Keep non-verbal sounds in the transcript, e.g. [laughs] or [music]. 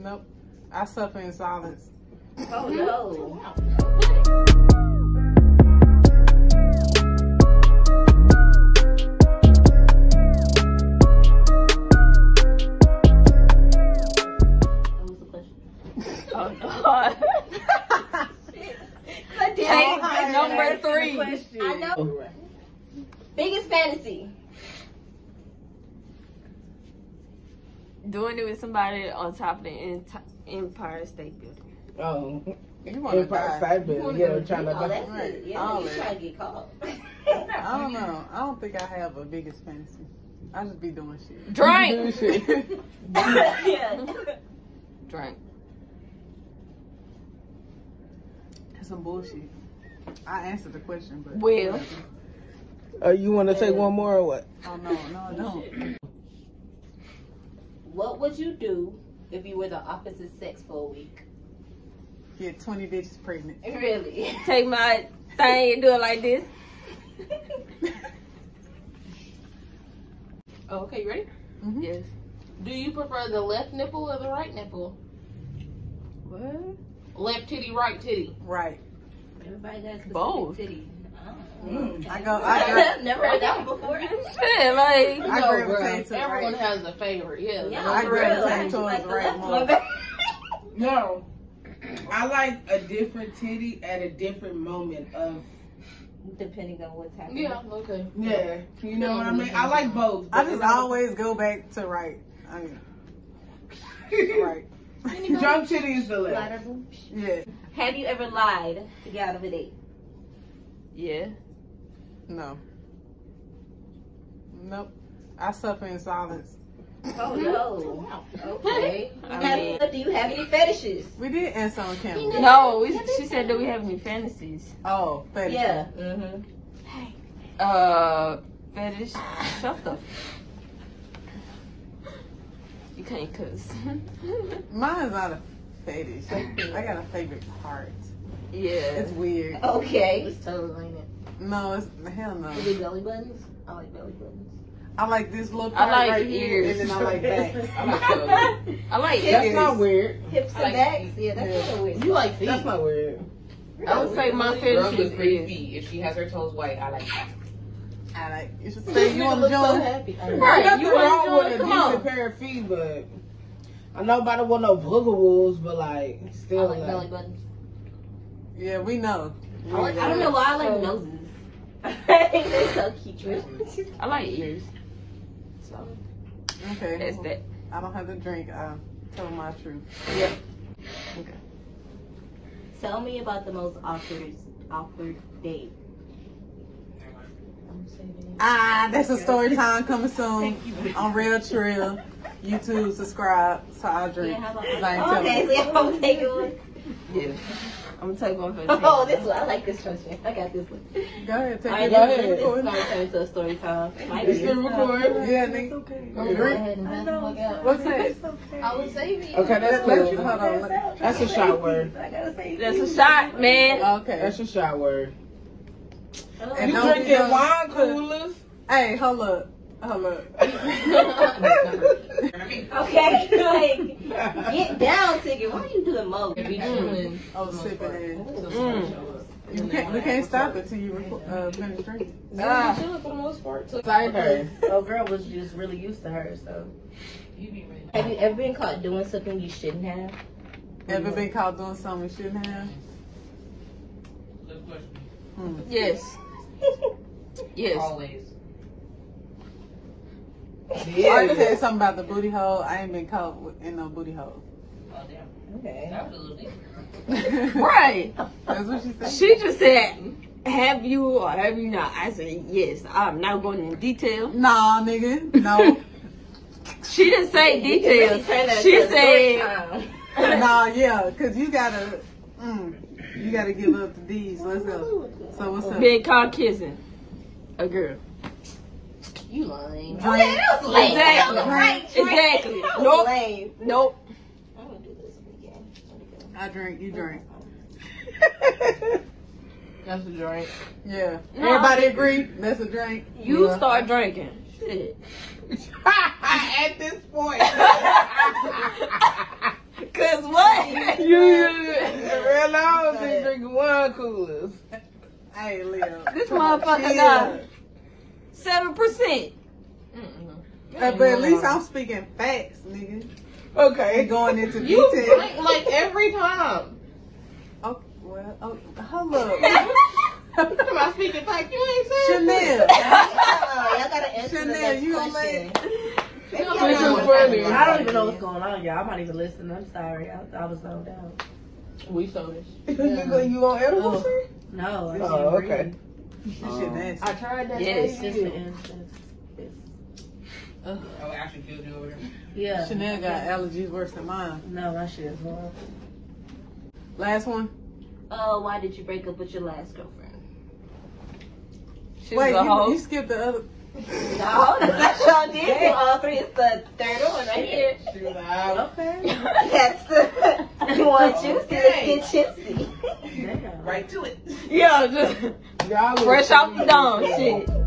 Nope. I suffer in silence. Oh no. What was the question? Oh no. God Take number three. I know. Biggest fantasy. Doing it with somebody on top of the Ent- Empire State Building. Oh, You want Empire die. State Building. Yeah, trying to. Oh, that's Right. it. Yeah, All you it. trying to get caught. [laughs] I don't know. I don't think I have a biggest fantasy. I just be doing shit. Drink. Doing shit. [laughs] yeah. Drink. That's some bullshit. I answered the question, but. Will. Uh, you want to take one more or what? Oh, no, no, I don't. What would you do if you were the opposite sex for a week? Get 20 bitches pregnant. Really? [laughs] Take my thing and do it like this. [laughs] Oh, okay, you ready? Mhm. Yes. Do you prefer the left nipple or the right nipple? What? Left titty, right titty. Right. Everybody got a specific Both. titty. Mm. I go, I go. [laughs] Never heard that one before. Shit, like. I No, gravitate bruh. to Everyone right. has a favorite. Yeah. Yeah, I for gravitate real. Towards like the the right one. one. No. I like a different titty at a different moment of. Depending on what's happening. Yeah. Okay. Yeah, you know what I mean. I like both. I just always go back to right. I mean, [laughs] right. [laughs] Drunk titty is the left. Flattable. Yeah. Have you ever lied to get out of a date? Yeah. No. Nope. I suffer in silence. Oh no. Okay. I mean- do you have any fetishes? We did answer on camera. No, we, she said, do we have any fantasies? Oh, fetish. Yeah. Mm-hmm. Uh, fetish. Shut the. You can't cuss. [laughs] Mine's not a fetish. I got a favorite part. Yeah. It's weird. Okay. It's toes, ain't it? No, it's hell no. Is it belly buttons? I like belly buttons. I like this little I part like right here, and then I like [laughs] that. I like those. I like That's That's ears. not weird. Hips and like backs. Yeah, that's Yeah. kind of weird. You like feet? That's not weird. I would say my fetish with pretty feet. If she has her toes white, I like that. I like. [laughs] You should This say you want to look so join. happy. I know. Right, Nothing you wanna wrong join? with a decent pair of feet, but I know nobody want no booger wolves, but like I still like like, belly buttons. Yeah, we know. I, like, I don't know why I like noses. [laughs] They're so cute. I like ears. So Okay. that's that. I don't have to drink. I tell my truth. Tell me about the most awkward, awkward date. Ah, that's a story time coming soon on Relle Trill. YouTube, subscribe so I drink. Yeah, how about- 'cause I ain't telling okay, you. so I'm gonna take one. Yeah. I'm gonna take one for the team. Oh, this one. I like this question. I got this one. Go ahead, take All right, it. go this, ahead. this, this is gonna turn into a story time. Might it's be. still recording. Oh, yeah, nigga. I'm gonna go ahead and pass the fuck out. What's that? I was saving. Okay, that's Let- cool. Hold on. let- That's a shot word. That's a shot, man. Okay. That's a shot word. And You drinking wine coolers? Hey, hold up. Hold [laughs] up. Okay, like, get down, Tigger. Why are you doing mo? Be chilling. Oh, sipping in. Mm. You can't, we can't stop it till you reco- uh, finish drinking. Ah. Be chilling for the most part. So Cider. Oh, girl was just really used to her, so. You be ready. Have you ever been caught doing something you shouldn't have? Ever been caught doing something you shouldn't have? Good question. Hmm. Yes. Yes. Always. [laughs] I already said something about the booty hole. I ain't been caught in no booty hole. Oh damn. Okay. That was a little deep. Right. That's what she said. She just said, "Have you or have you not?" I said, "Yes." I'm not going in detail. Nah, nigga. No. [laughs] She didn't say details. She said, [laughs] nah, yeah, cause you gotta, mm, you gotta give up the D's. Let's go. So what's up? "Being caught kissing a girl." You lying. Drink. Okay, that was lame. Exactly. That was right. Exactly. That was Nope. lame. Nope. I'm gonna do this again. I drink. You drink. [laughs] That's a drink. Yeah. No, Everybody I- agree? That's a drink. You Yeah. start drinking. Shit. [laughs] At this point. [laughs] Cause what? you real long been drinking wine coolers. Hey, Leo. This motherfucker chill. got seven percent. Uh, but at least I'm speaking facts, nigga. Okay. And going into You detail. drink like every time. Oh, well, oh, hold up. [laughs] Am I [laughs] speaking like you ain't saying Chanel. [laughs] Y'all gotta answer the Chanel, next you gonna question. let- This is funny. I don't even know what's going on, y'all. I'm not even listening. I'm sorry. I, I was zoned out. We saw this. you, go- you on edible? Oh. No, I Oh, okay. breathe. You should answer. I tried that. Yes, It's the instance. Oh, actually killed you over there. Yeah. Chanel got allergies worse than mine. No, my shit is horrible. Last one. Uh, why did you break up with your last girlfriend? She Wait, was a you, hoe. you skipped the other. [laughs] No, [laughs] that's y'all did. All three is the third one right here. She was out. Okay. [laughs] That's the you want juicy, let's get juicy. Damn. Right to it. Yeah, just Y'all look fresh off the dome. Shit.